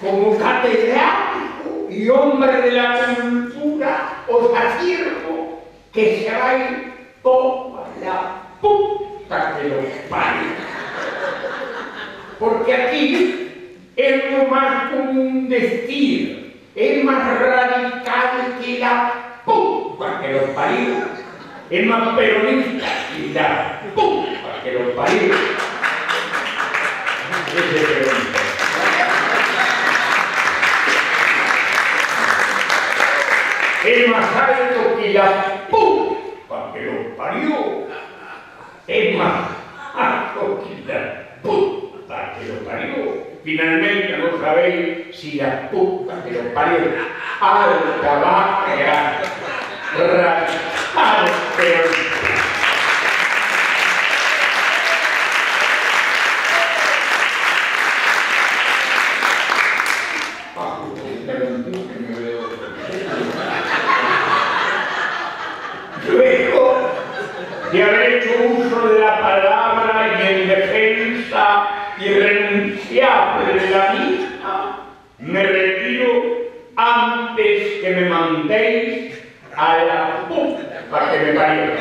como catedrático y hombre de la cultura, os afirmo que se va a ir toda la puta que los parió. Porque aquí es lo más común decir, es más radical que la puta que los parió, es más peronista que la puta que los parió. Es más alto que la puta que los parió. Es más alto que la puta que los parió. Finalmente no sabéis si la puta que los parió alta, baja, radical, pero Luego de haber hecho uso de la palabra y en defensa irrenunciable de la misma, me retiro antes que me mandéis a la puta que me parió.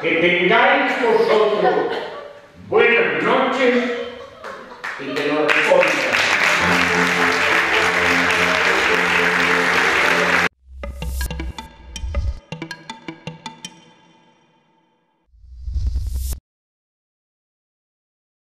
Que tengáis vosotros buenas noches y que nos respondan.